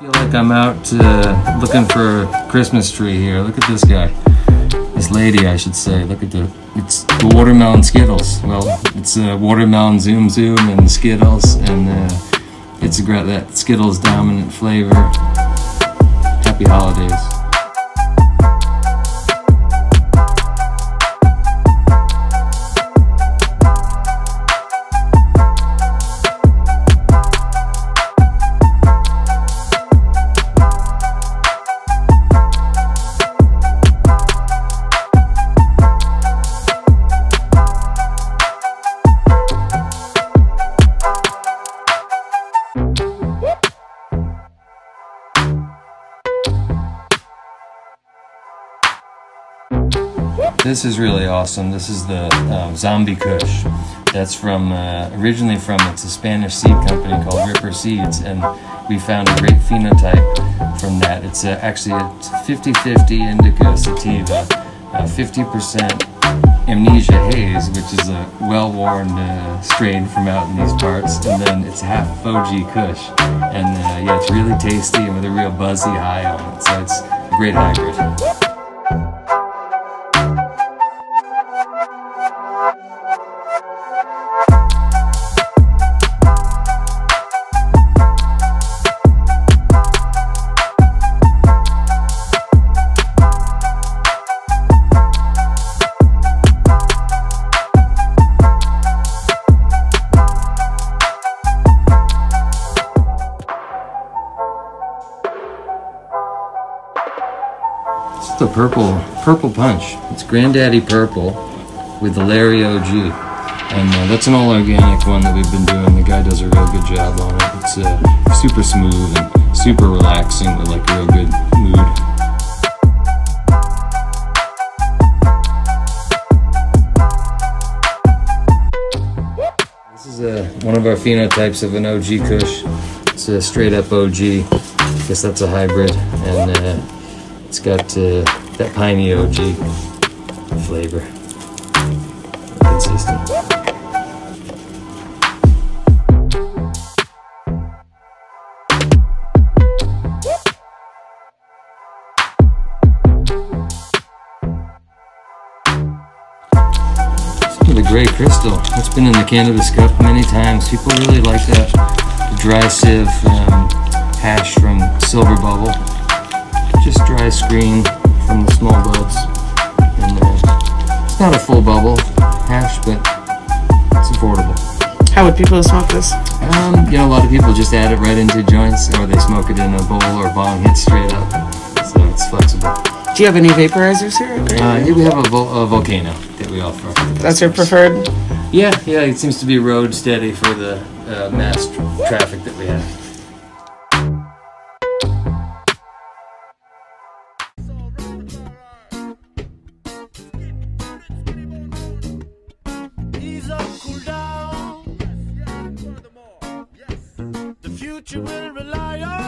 like I'm out uh, looking for a Christmas tree here. Look at this guy. This lady, I should say. Look at the, it's the watermelon Skittles. Well, it's a watermelon Zoom Zoom and Skittles, and uh, it's that Skittles dominant flavor. Happy holidays. This is really awesome. This is the um, Zombie Kush. That's from uh, originally from it's a Spanish seed company called Ripper Seeds, and we found a great phenotype from that. It's uh, actually a 50-50 indica sativa, 50% uh, amnesia haze, which is a well-worn uh, strain from out in these parts, and then it's half Fuji Kush, and uh, yeah, it's really tasty and with a real buzzy high on it. So it's a great hybrid. The purple purple punch. It's Granddaddy Purple with the Larry OG. And uh, that's an all organic one that we've been doing. The guy does a real good job on it. It's uh, super smooth and super relaxing with like a real good mood. This is uh, one of our phenotypes of an OG Kush. It's a straight up OG. I guess that's a hybrid. And uh, it's got uh, that piney OG flavor. Consistent. Gray crystal. That's been in the cannabis cup many times. People really like that dry sieve um, hash from Silver Bubble just dry screen from the small buds. And uh, it's not a full bubble hash, but it's affordable. How would people smoke this? Um, you know, a lot of people just add it right into joints, or they smoke it in a bowl or bong hit straight up. So it's flexible. Do you have any vaporizers here? Uh, yeah, we have a, a, volcano that we offer. That's your preferred? Yeah, yeah. It seems to be road steady for the uh, mass traffic that we have. future will rely on.